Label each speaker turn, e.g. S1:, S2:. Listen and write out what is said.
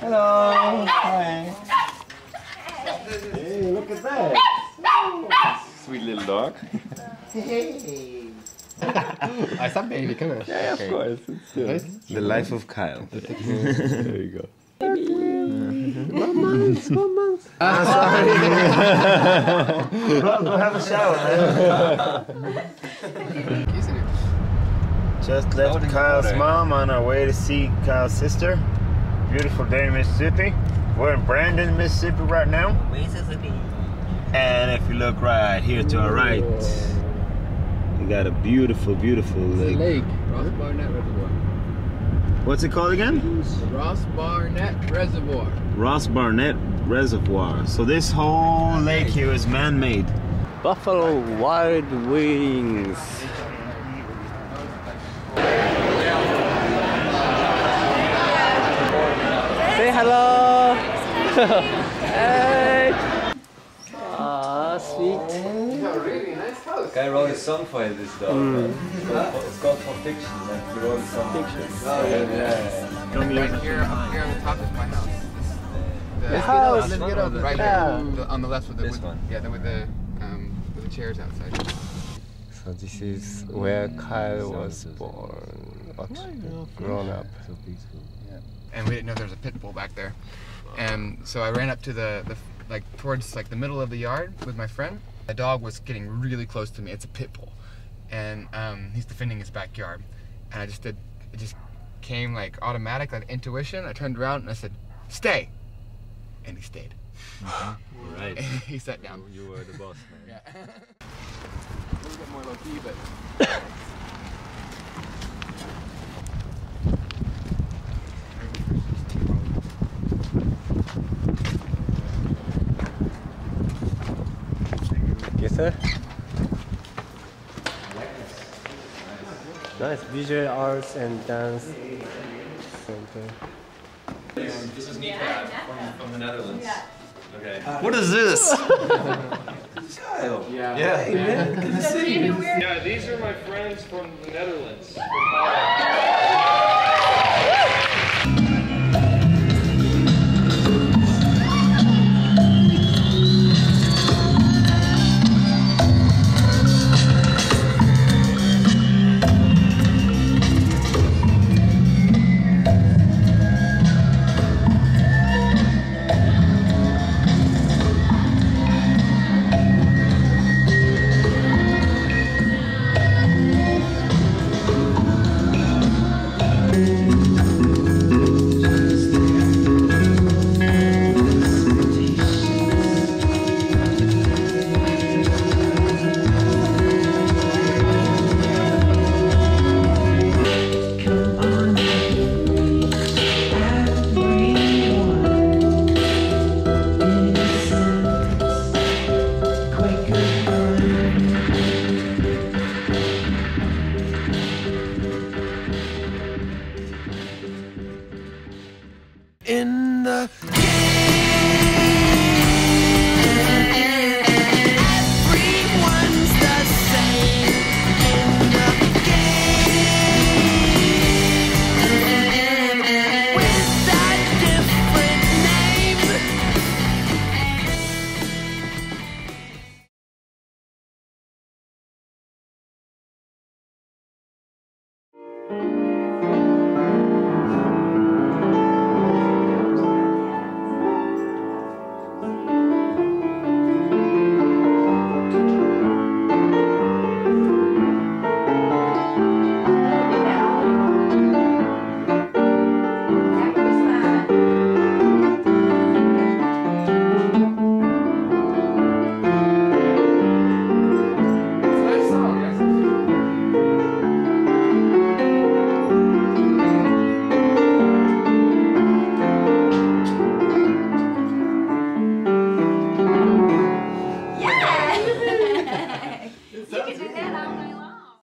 S1: Hello. Hi. Hey, look at that. Sweet little dog. Hey!
S2: I saw baby, come here.
S1: Yeah, of course. It's still the life of Kyle. there you go. One month. One month.
S3: Ah, go have a shower, man. Just left Kyle's mom on our way to see Kyle's sister. Beautiful day in Mississippi. We're in Brandon, Mississippi right now.
S4: Mississippi.
S3: And if you look right here to our right, we got a beautiful, beautiful lake.
S2: Lake, Ross Barnett Reservoir.
S3: What's it called again?
S2: Ross Barnett Reservoir.
S3: Ross Barnett Reservoir. So this whole lake here is man-made.
S1: Buffalo Wild Wings. Hello. hey. Ah, sweet.
S2: really nice house.
S1: Guy wrote a song for this dog. It's called For Fiction. And he wrote a song. Fiction.
S2: Oh, yeah.
S1: yeah.
S2: Right here, up here on the top is my house. The,
S1: The house.
S2: Let's get up. Right
S1: Yeah.
S2: the, on the left with the
S1: This
S2: with,
S1: one.
S2: Yeah, the, with the um, with the chairs outside.
S1: So this is where Kyle was born. What? Grown up.
S2: and we didn't know there was a pit bull back there. And so I ran up to the, the like towards like the middle of the yard with my friend. The dog was getting really close to me. It's a pit bull, and um, he's defending his backyard. And I just did. It just came like automatic, like intuition. I turned around and I said, "Stay," and he stayed.
S1: Right.
S2: he sat down.
S1: You were the boss man.
S2: Yeah. a little bit more low key, but.
S1: Yes, sir. Nice visual arts and dance center.
S5: This is NiCad from, from the Netherlands. Okay.
S1: What is this?
S2: Yeah.
S5: Yeah, these are my friends from the Netherlands.
S1: Thank